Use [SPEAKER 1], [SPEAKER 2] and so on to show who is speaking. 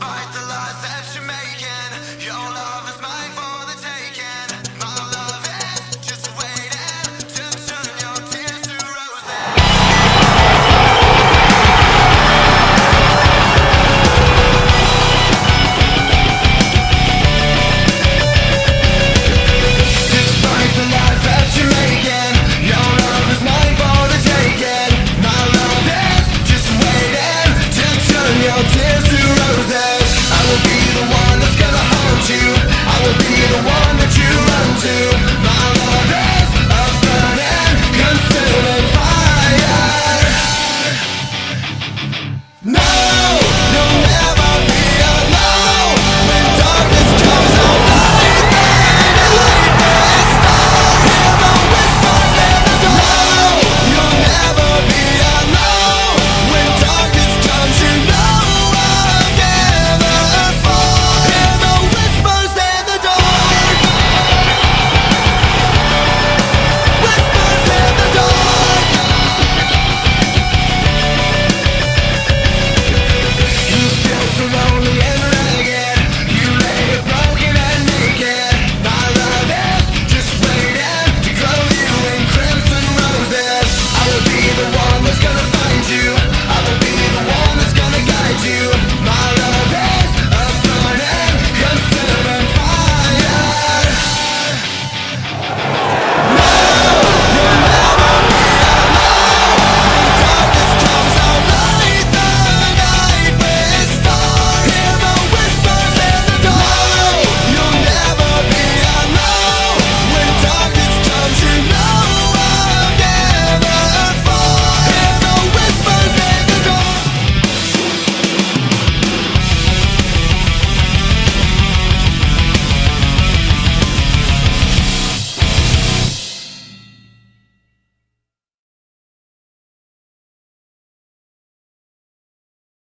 [SPEAKER 1] I.